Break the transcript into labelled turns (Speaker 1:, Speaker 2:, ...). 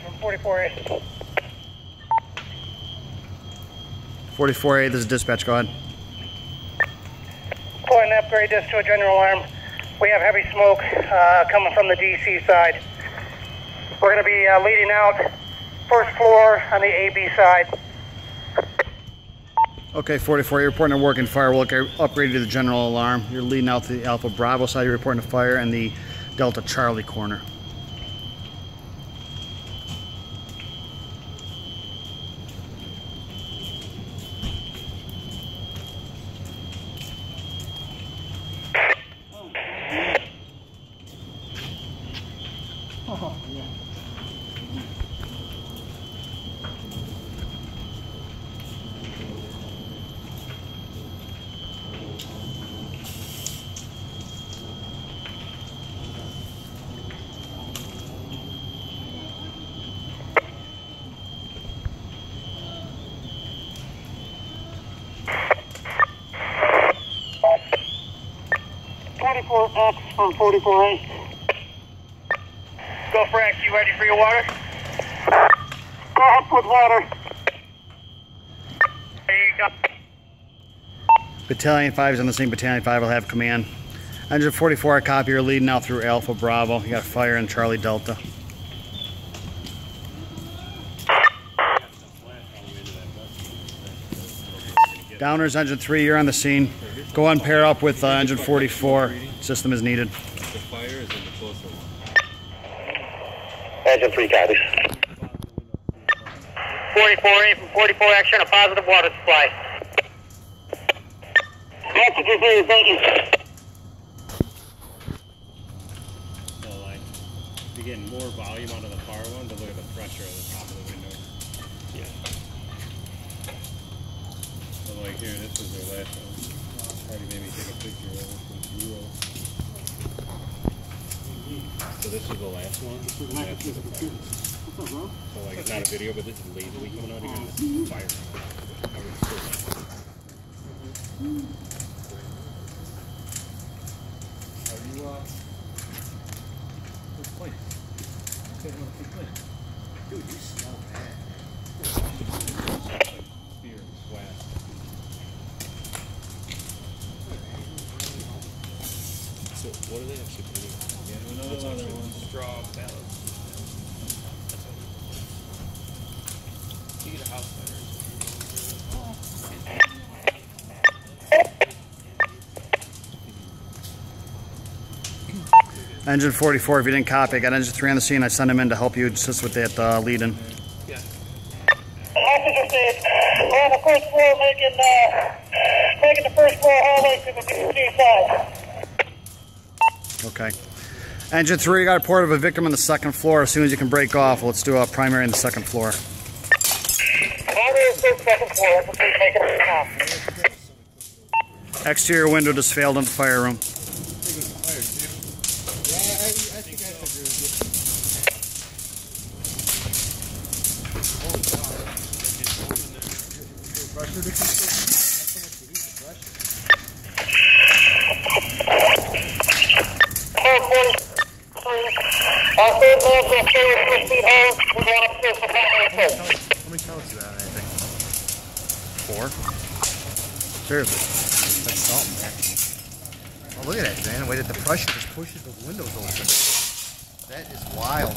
Speaker 1: from 44A.
Speaker 2: 44A, this is dispatch. Go ahead.
Speaker 1: Go ahead and upgrade this to a general alarm. We have heavy smoke uh, coming from the DC side. We're going to be uh, leading out first floor on the AB side.
Speaker 2: Okay, 44, you're reporting a working fire. We'll get upgraded to the general alarm. You're leading out to the Alpha Bravo side. You're reporting a fire and the Delta Charlie corner.
Speaker 1: Forty-four X from 44A. Go for X. You ready for your water? Go ahead with water. There you go.
Speaker 2: Battalion 5 is on the same Battalion 5 will have command. 144, I copy. You're leading out through Alpha Bravo. You got a fire in Charlie Delta. Downers, engine 3, you're on the scene. Go on, pair up with uh, engine 44. System is needed.
Speaker 3: The fire is in the closer one.
Speaker 1: Engine 3 copies. 44A from 44 action, a positive water supply. Messages here, thank you.
Speaker 3: So like, you're getting more volume out of the far one, but look at the pressure at the top of the window. Yeah. So like here, this was their last one. Already made me take a picture of it from zero. So this was the last one. and that's the fire. So like it's not a video, but this is lazily coming out here and this is fire. I would still-
Speaker 4: Are you, uh, what's place? Okay, no, take place. Dude, you smell
Speaker 3: So what do they actually put in?
Speaker 4: Yeah, another one.
Speaker 5: straw pallets. That's what you get a house fire.
Speaker 2: Engine 44, if you didn't copy, I got engine 3 on the scene. I sent him in to help you assist with that uh, lead-in.
Speaker 5: Yeah.
Speaker 1: Messages said, we're on the first floor making, uh, making the first floor hallway to the DC side.
Speaker 2: Okay. Engine 3, you got a report of a victim on the second floor. As soon as you can break off, let's do a primary on the second floor. Exterior window just failed in the fire room.
Speaker 1: Our third man's gonna stay with six feet hole, we're going upstairs for primary.
Speaker 4: How many counts you have, anything?
Speaker 2: Four? Seriously.
Speaker 4: That's something, man. Oh, look at that, man. The way that the pressure just pushes the windows open. That is wild.